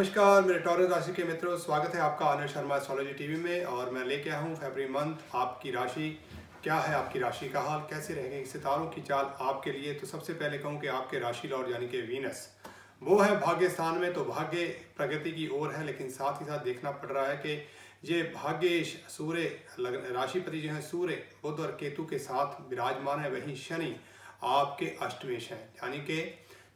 नमस्कार, मेरे टॉरस राशि के मित्रों, स्वागत है आपका आनंद शर्मा एस्ट्रोलॉजी टीवी में और मैं लेके आया हूँ फेबरी मंथ आपकी राशि। क्या है आपकी राशि का हाल? कैसे रहेंगे सितारों की चाल आपके लिए? तो सबसे पहले कहूँ कि आपके राशि लॉर्ड यानी कि वीनस, वो है भाग्य स्थान में तो भाग्य प्रगति की ओर है, लेकिन साथ ही साथ देखना पड़ रहा है कि ये भाग्य सूर्य राशिपति जो है, सूर्य बुद्ध और केतु के साथ विराजमान है, वहीं शनि आपके अष्टमेश हैं। यानी कि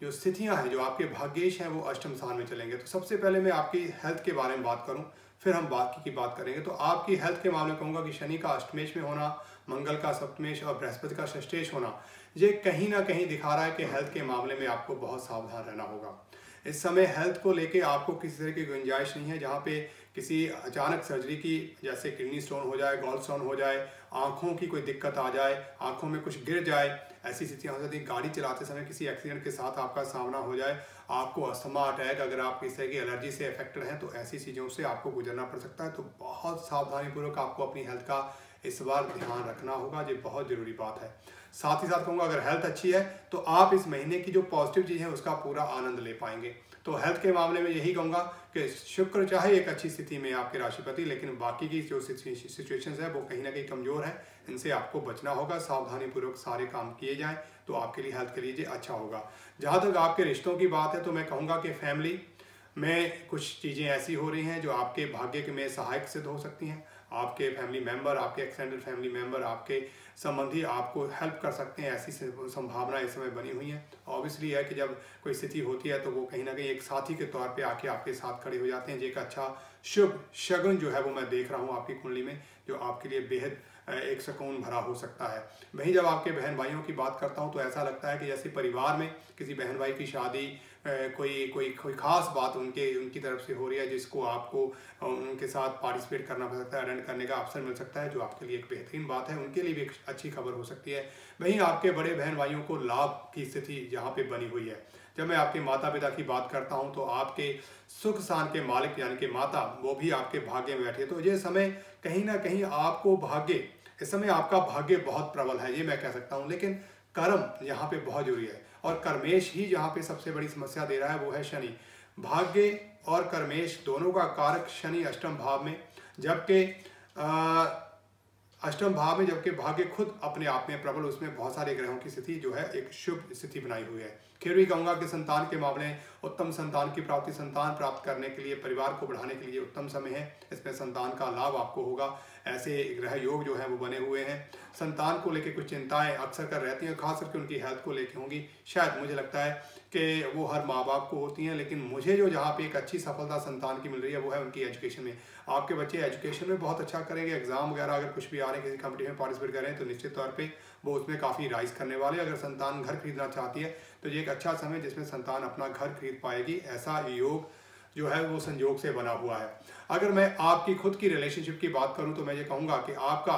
जो स्थितियाँ हैं, जो आपके भाग्येश हैं, वो अष्टम स्थान में चलेंगे। तो सबसे पहले मैं आपकी हेल्थ के बारे में बात करूँ, फिर हम बाकी की बात करेंगे। तो आपकी हेल्थ के मामले में कहूँगा कि शनि का अष्टमेश में होना, मंगल का सप्तमेश और बृहस्पति का षष्टेश होना, ये कहीं ना कहीं दिखा रहा है कि हेल्थ के मामले में आपको बहुत सावधान रहना होगा। इस समय हेल्थ को लेके आपको किसी तरह की गुंजाइश नहीं है, जहाँ पे किसी अचानक सर्जरी की, जैसे किडनी स्टोन हो जाए गॉल स्टोन हो जाए, आँखों की कोई दिक्कत आ जाए, आँखों में कुछ गिर जाए ऐसी स्थितियाँ हो जाती है गाड़ी चलाते समय किसी एक्सीडेंट के साथ आपका सामना हो जाए, आपको अस्थमा अटैक अगर आप किसी तरह की एलर्जी से अफेक्टेड हैं तो ऐसी चीज़ों से आपको गुजरना पड़ सकता है। तो बहुत सावधानीपूर्वक आपको अपनी हेल्थ का इस बार ध्यान रखना होगा, ये बहुत ज़रूरी बात है। साथ ही साथ कहूँगा, अगर हेल्थ अच्छी है तो आप इस महीने की जो पॉजिटिव चीज़ है, उसका पूरा आनंद ले पाएँगे। तो हेल्थ के मामले में यही कहूँगा कि शुक्र चाहे एक अच्छी स्थिति में आपके राशिपति लेकिन बाकी की जो सिचुएशंस है, वो कहीं ना कहीं कमज़ोर है। इनसे आपको बचना होगा सावधानी पूर्वक सारे काम किए जाएँ तो आपके लिए हेल्थ के लिए अच्छा होगा। जहाँ तक आपके रिश्तों की बात है तो मैं कहूँगा कि फैमिली में कुछ चीज़ें ऐसी हो रही हैं, जो आपके भाग्य के में सहायक सिद्ध हो सकती हैं। आपके फैमिली मेंबर आपके एक्सटेंडेड फैमिली मेंबर आपके संबंधी आपको हेल्प कर सकते हैं, ऐसी संभावना इस समय बनी हुई है। ऑब्वियसली है कि जब कोई स्थिति होती है तो वो कहीं ना कहीं एक साथी के तौर पे आके आपके साथ खड़े हो जाते हैं, जो एक अच्छा शुभ शगुन जो है वो मैं देख रहा हूँ आपकी कुंडली में, जो आपके लिए बेहद एक सुकून भरा हो सकता है। वहीं जब आपके बहन भाइयों की बात करता हूँ तो ऐसा लगता है कि जैसे परिवार में किसी बहन भाई की शादी कोई कोई कोई खास बात उनके, उनकी तरफ़ से हो रही है जिसको आपको उनके साथ पार्टिसिपेट करना पड़ सकता है अटेंड करने का अवसर मिल सकता है, जो आपके लिए एक बेहतरीन बात है। उनके लिए भी एक अच्छी खबर हो सकती है। वहीं आपके बड़े बहन भाइयों को लाभ की स्थिति यहाँ पे बनी हुई है। जब मैं आपके माता पिता की बात करता हूँ तो आपके सुख स्थान के मालिक यानी कि माता, वो भी आपके भाग्य में बैठे तो ये समय कहीं ना कहीं आपको भाग्य, इस समय आपका भाग्य बहुत प्रबल है, ये मैं कह सकता हूँ। लेकिन कर्म यहाँ पे बहुत ज़रूरी है। और कर्मेश ही जहाँ पे सबसे बड़ी समस्या दे रहा है वो है शनि। भाग्य और कर्मेश दोनों का कारक शनि अष्टम भाव में, जबकि अष्टम भाव में जबकि भाग्य खुद अपने आप में प्रबल, उसमें बहुत सारे ग्रहों की स्थिति जो है, एक शुभ स्थिति बनाई हुई है। फिर भी कहूँगा कि संतान के मामले, उत्तम संतान की प्राप्ति, संतान प्राप्त करने के लिए, परिवार को बढ़ाने के लिए उत्तम समय है। इसमें संतान का लाभ आपको होगा। ऐसे ग्रह योग जो है, वो बने हुए हैं। संतान को लेकर कुछ चिंताएँ अक्सर कर रहती हैं, खास करके उनकी हेल्थ को लेकर होंगी। शायद मुझे लगता है कि वो हर माँ बाप को होती हैं, लेकिन मुझे जो जहाँ पे एक अच्छी सफलता संतान की मिल रही है, वो है उनकी एजुकेशन में। आपके बच्चे एजुकेशन में बहुत अच्छा करेंगे एग्ज़ाम वगैरह अगर कुछ भी आ रहे हैं, किसी कंपनी में पार्टिसिपेट करें तो निश्चित तौर पर वो उसमें काफ़ी राइज करने वाले अगर संतान घर खरीदना चाहती है तो ये एक अच्छा समय जिसमें संतान अपना घर खरीद पाएगी। ऐसा योग जो है, वो संयोग से बना हुआ है। अगर मैं आपकी खुद की रिलेशनशिप की बात करूँ तो मैं ये कहूँगा कि आपका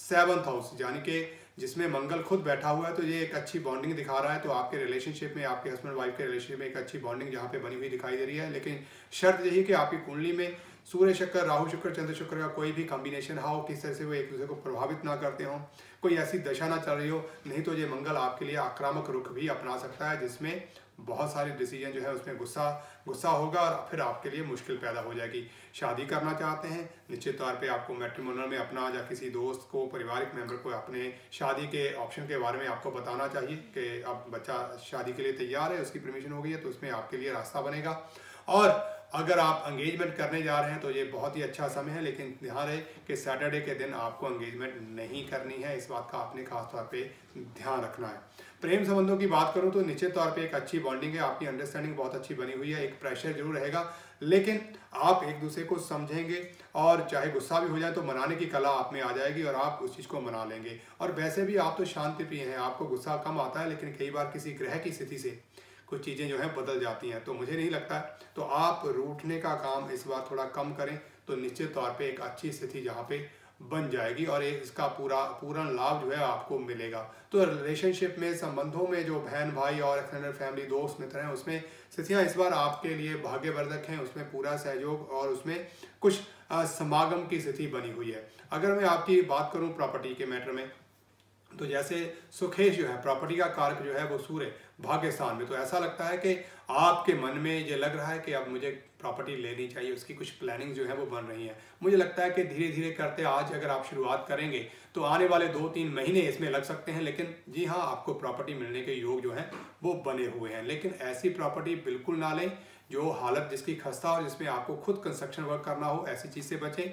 सेवंथ हाउस यानी कि जिसमें मंगल खुद बैठा हुआ है तो ये एक अच्छी बॉन्डिंग दिखा रहा है। तो आपके रिलेशनशिप में, आपके हस्बैंड वाइफ के रिलेशनशिप में एक अच्छी बॉन्डिंग जहाँ पे बनी हुई दिखाई दे रही है। लेकिन शर्त यही कि आपकी कुंडली में सूर्य शक्कर, राहु शुक्र चंद्र शुक्र का कोई भी कॉम्बिनेशन हो किस तरह से वो एक दूसरे को प्रभावित ना करते हो। कोई ऐसी दशा ना चल रही हो, नहीं तो ये मंगल आपके लिए आक्रामक रुख भी अपना सकता है, जिसमें बहुत सारे डिसीज़न जो है उसमें गुस्सा गुस्सा होगा और फिर आपके लिए मुश्किल पैदा हो जाएगी। शादी करना चाहते हैं, निश्चित तौर पे आपको मेट्रीमोनल में अपना या किसी दोस्त को, पारिवारिक मेंबर को अपने शादी के ऑप्शन के बारे में आपको बताना चाहिए कि अब बच्चा शादी के लिए तैयार है, उसकी परमिशन हो गई है तो उसमें आपके लिए रास्ता बनेगा। और अगर आप एंगेजमेंट करने जा रहे हैं तो ये बहुत ही अच्छा समय है, लेकिन ध्यान रहे कि सैटरडे के दिन आपको एंगेजमेंट नहीं करनी है। इस बात का आपने खास तौर पे ध्यान रखना है। प्रेम संबंधों की बात करूँ तो निश्चित तौर पे एक अच्छी बॉन्डिंग है। आपकी अंडरस्टैंडिंग बहुत अच्छी बनी हुई है। एक प्रेशर ज़रूर रहेगा, लेकिन आप एक दूसरे को समझेंगे और चाहे गुस्सा भी हो जाए तो मनाने की कला आप में आ जाएगी और आप उस चीज़ को मना लेंगे। और वैसे भी आप तो शांति प्रिय हैं, आपको गुस्सा कम आता है, लेकिन कई बार किसी ग्रह की स्थिति से कुछ चीज़ें जो है बदल जाती हैं। तो मुझे नहीं लगता। तो आप रूठने का काम इस बार थोड़ा कम करें। तो निश्चित तौर पे एक अच्छी स्थिति जहाँ पे बन जाएगी और इसका पूरा पूर्ण लाभ जो है आपको मिलेगा। तो रिलेशनशिप में, संबंधों में जो बहन भाई और एक्सटेंडेड फैमिली दोस्त मित्र हैं, उसमें स्थितियाँ इस बार आपके लिए भाग्यवर्धक हैं। उसमें पूरा सहयोग और उसमें कुछ समागम की स्थिति बनी हुई है। अगर मैं आपकी बात करूँ प्रॉपर्टी के मैटर में तो जैसे सुखेश जो है, प्रॉपर्टी का कारक जो है वो सूर्य भाग्य स्थान में। तो ऐसा लगता है कि आपके मन में ये लग रहा है कि अब मुझे प्रॉपर्टी लेनी चाहिए, उसकी कुछ प्लानिंग जो है वो बन रही है। मुझे लगता है कि धीरे धीरे करते आज अगर आप शुरुआत करेंगे तो आने वाले दो तीन महीने इसमें लग सकते हैं, लेकिन जी हाँ आपको प्रॉपर्टी मिलने के योग जो है, वो बने हुए हैं। लेकिन ऐसी प्रॉपर्टी बिल्कुल ना लें, जो हालत जिसकी खस्ता हो, जिसमें आपको खुद कंस्ट्रक्शन वर्क करना हो, ऐसी चीज़ से बचें।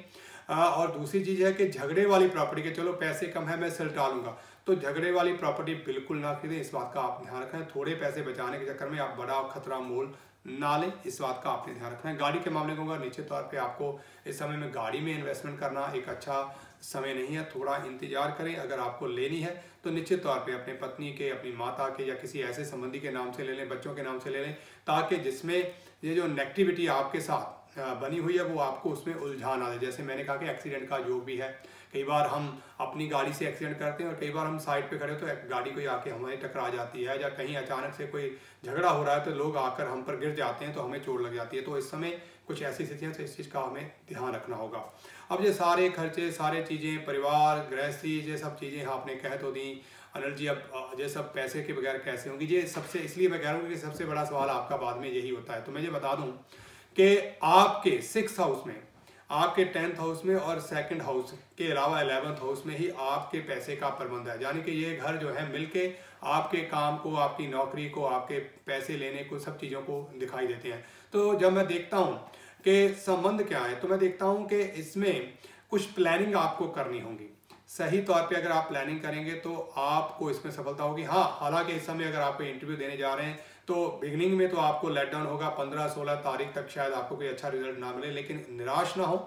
और दूसरी चीज़ है कि झगड़े वाली प्रॉपर्टी के, चलो पैसे कम है, मैं सिल डालूँगा तो झगड़े वाली प्रॉपर्टी बिल्कुल ना खरीदें, इस बात का आप ध्यान रखें। थोड़े पैसे बचाने के चक्कर में आप बड़ा खतरा मोल ना लें, इस बात का आपने ध्यान रखना है गाड़ी के मामले कहूँगा निश्चित तौर पे आपको इस समय में गाड़ी में इन्वेस्टमेंट करना एक अच्छा समय नहीं है, थोड़ा इंतज़ार करें। अगर आपको लेनी है तो निश्चित तौर पे अपने पत्नी के, अपनी माता के या किसी ऐसे संबंधी के नाम से ले लें, बच्चों के नाम से ले लें, ताकि जिसमें ये जो नेगेटिविटी आपके साथ बनी हुई है, वो आपको उसमें उलझान आ जाए जैसे मैंने कहा कि एक्सीडेंट का जो भी है, कई बार हम अपनी गाड़ी से एक्सीडेंट करते हैं और कई बार हम साइड पे खड़े हो तो गाड़ी कोई आके हमारी टकरा जाती है या कहीं अचानक से कोई झगड़ा हो रहा है तो लोग आकर हम पर गिर जाते हैं तो हमें चोट लग जाती है। तो इस समय कुछ ऐसी स्थितियाँ तो इस चीज़ का हमें ध्यान रखना होगा। अब ये सारे खर्चे, सारे चीज़ें, परिवार, गृहस्थी, ये सब चीज़ें आपने कह तो दी। अनिल जी, अब ये सब पैसे के बगैर कैसे होंगी? ये सबसे, इसलिए मैं कह रहा हूँ कि सबसे बड़ा सवाल आपका बाद में यही होता है। तो मैं ये बता दूँ कि आपके सिक्स हाउस में, आपके टेंथ हाउस में और सेकंड हाउस के अलावा एलेवंथ हाउस में ही आपके पैसे का प्रबंध है। यानी कि ये घर जो है मिलके आपके काम को, आपकी नौकरी को, आपके पैसे लेने को, सब चीज़ों को दिखाई देते हैं। तो जब मैं देखता हूँ कि संबंध क्या है तो मैं देखता हूँ कि इसमें कुछ प्लानिंग आपको करनी होगी। सही तौर पे अगर आप प्लानिंग करेंगे तो आपको इसमें सफलता होगी। हाँ हालाँकि इस समय अगर आपको इंटरव्यू देने जा रहे हैं तो बिगनिंग में तो आपको लेट डाउन होगा, पंद्रह सोलह तारीख तक शायद आपको कोई अच्छा रिज़ल्ट ना मिले, लेकिन निराश ना हो।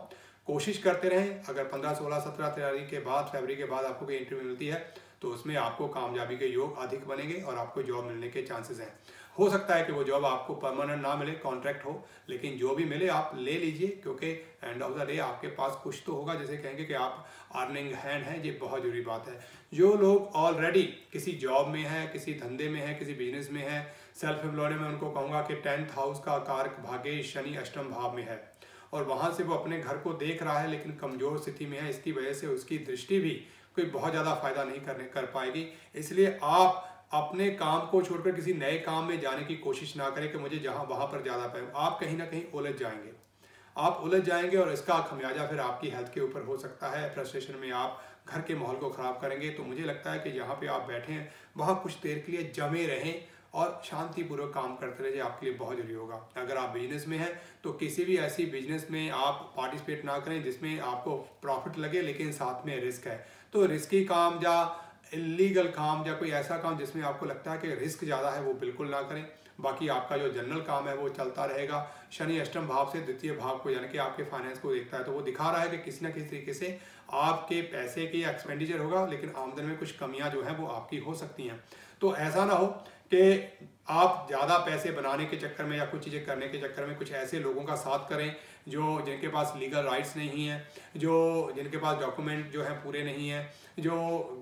कोशिश करते रहें, अगर पंद्रह, सोलह, सत्रह तारीख के बाद फरवरी के बाद आपको कोई इंटरव्यू मिलती है तो उसमें आपको कामयाबी के योग अधिक बनेंगे और आपको जॉब मिलने के चांसेस हैं। हो सकता है कि वो जॉब आपको परमानेंट ना मिले कॉन्ट्रैक्ट हो, लेकिन जो भी मिले आप ले लीजिए, क्योंकि एंड ऑफ़ द डे आपके पास कुछ तो होगा। जैसे कहेंगे कि आप अर्निंग हैंड है, ये बहुत ज़रूरी बात है। जो लोग ऑलरेडी किसी जॉब में है, किसी धंधे में है, किसी बिज़नेस में है सेल्फ एम्प्लॉयड में उनको कहूँगा कि टेंथ हाउस का कारक भाग्य शनि अष्टम भाव में है। और वहाँ से वो अपने घर को देख रहा है, लेकिन कमज़ोर स्थिति में है। इसकी वजह से उसकी दृष्टि भी कोई बहुत ज़्यादा फ़ायदा नहीं करने, कर पाएगी। इसलिए आप अपने काम को छोड़कर किसी नए काम में जाने की कोशिश ना करें कि मुझे जहाँ वहाँ पर ज़्यादा पाए आप कहीं ना कहीं उलझ जाएँगे। आप उलझ जाएँगे और इसका खमियाजा फिर आपकी हेल्थ के ऊपर हो सकता है। फ्रस्ट्रेशन में आप घर के माहौल को ख़राब करेंगे तो मुझे लगता है कि जहाँ पे आप बैठे हैं, वहाँ कुछ देर के लिए जमे रहें और शांतिपूर्वक काम करते रहिए। आपके लिए बहुत ज़रूरी होगा। अगर आप बिज़नेस में हैं तो किसी भी ऐसी बिज़नेस में आप पार्टिसिपेट ना करें जिसमें आपको प्रॉफिट लगे, लेकिन साथ में रिस्क है। तो रिस्की काम या इलीगल काम या कोई ऐसा काम जिसमें आपको लगता है कि रिस्क ज़्यादा है, वो बिल्कुल ना करें। बाकी आपका जो जनरल काम है, वो चलता रहेगा। शनि अष्टम भाव से द्वितीय भाव को, यानी कि आपके फाइनेंस को देखता है तो वो दिखा रहा है कि किसी ना किसी तरीके से आपके पैसे के एक्सपेंडिचर होगा, लेकिन आमदन में कुछ कमियाँ जो है, वो आपकी हो सकती हैं। तो ऐसा ना हो कि आप ज़्यादा पैसे बनाने के चक्कर में या कुछ चीज़ें करने के चक्कर में कुछ ऐसे लोगों का साथ करें जो जिनके पास लीगल राइट्स नहीं है, जो जिनके पास डॉक्यूमेंट जो है पूरे नहीं है, जो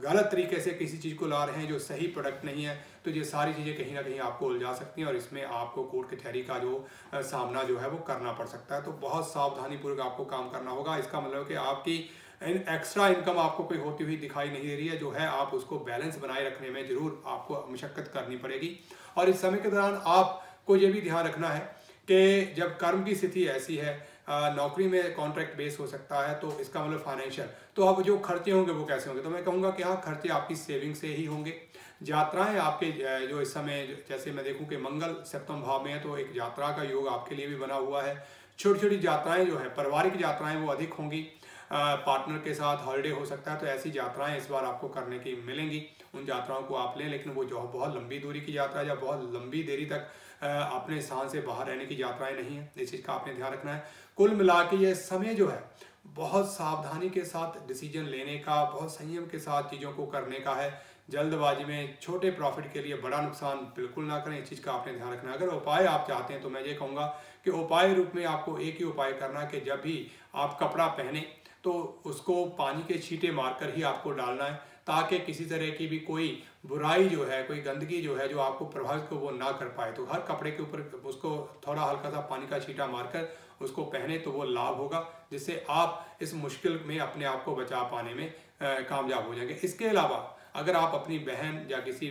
गलत तरीके से किसी चीज़ को ला रहे हैं, जो सही प्रोडक्ट नहीं है तो ये सारी चीज़ें कहीं ना कहीं आपको उलझा सकती हैं और इसमें आपको कोर्ट कचहरी का जो सामना जो है वो करना पड़ सकता है। तो बहुत सावधानीपूर्वक आपको काम करना होगा। इसका मतलब कि आपकी इन एक्स्ट्रा इनकम आपको कोई होती हुई दिखाई नहीं दे रही है। जो है आप उसको बैलेंस बनाए रखने में ज़रूर आपको मशक्क़त करनी पड़ेगी। और इस समय के दौरान आपको ये भी ध्यान रखना है कि जब कर्म की स्थिति ऐसी है नौकरी में कॉन्ट्रैक्ट बेस हो सकता है तो इसका मतलब फाइनेंशियल तो अब जो खर्चे होंगे वो कैसे होंगे? तो मैं कहूँगा कि हाँ खर्चे आपकी सेविंग से ही होंगे। यात्राएँ आपके जो इस समय, जैसे मैं देखूँ कि मंगल सप्तम भाव में है तो एक यात्रा का योग आपके लिए भी बना हुआ है। छोटी छोटी यात्राएँ जो है, पारिवारिक यात्राएँ वो अधिक होंगी। पार्टनर के साथ हॉलीडे हो सकता है तो ऐसी यात्राएँ इस बार आपको करने की मिलेंगी। उन यात्राओं को आप लें, लेकिन वो जो बहुत लंबी दूरी की यात्रा या बहुत लंबी देरी तक अपने स्थान से बाहर रहने की यात्राएँ नहीं है, इस चीज़ का आपने ध्यान रखना है। कुल मिला के ये समय जो है, बहुत सावधानी के साथ डिसीज़न लेने का, बहुत संयम के साथ चीज़ों को करने का है। जल्दबाजी में छोटे प्रॉफिट के लिए बड़ा नुकसान बिल्कुल ना करें, इस चीज़ का आपने ध्यान रखना अगर उपाय आप चाहते हैं तो मैं ये कहूँगा कि उपाय रूप में आपको एक ही उपाय करना कि जब भी आप कपड़ा पहने तो उसको पानी के छींटे मारकर ही आपको डालना है, ताकि किसी तरह की भी कोई बुराई जो है, कोई गंदगी जो है, जो आपको प्रभावित को वो ना कर पाए। तो हर कपड़े के ऊपर उसको थोड़ा हल्का सा पानी का छींटा मारकर उसको पहने तो वो लाभ होगा, जिससे आप इस मुश्किल में अपने आप को बचा पाने में कामयाब हो जाएँगे। इसके अलावा अगर आप अपनी बहन या किसी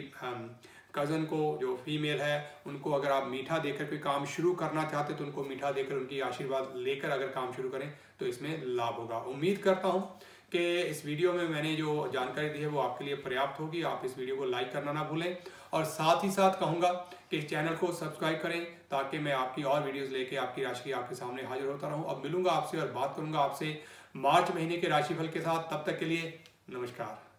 कज़न को, जो फीमेल है, उनको अगर आप मीठा देकर कोई काम शुरू करना चाहते तो उनको मीठा देकर उनकी आशीर्वाद लेकर अगर काम शुरू करें तो इसमें लाभ होगा। उम्मीद करता हूँ कि इस वीडियो में मैंने जो जानकारी दी है, वो आपके लिए पर्याप्त होगी। आप इस वीडियो को लाइक करना ना भूलें। और साथ ही साथ कहूँगा कि इस चैनल को सब्सक्राइब करें, ताकि मैं आपकी और वीडियोस लेके आपकी राशि आपके सामने हाजिर होता रहूँ। अब मिलूँगा आपसे और बात करूँगा आपसे मार्च महीने के राशिफल के साथ। तब तक के लिए नमस्कार।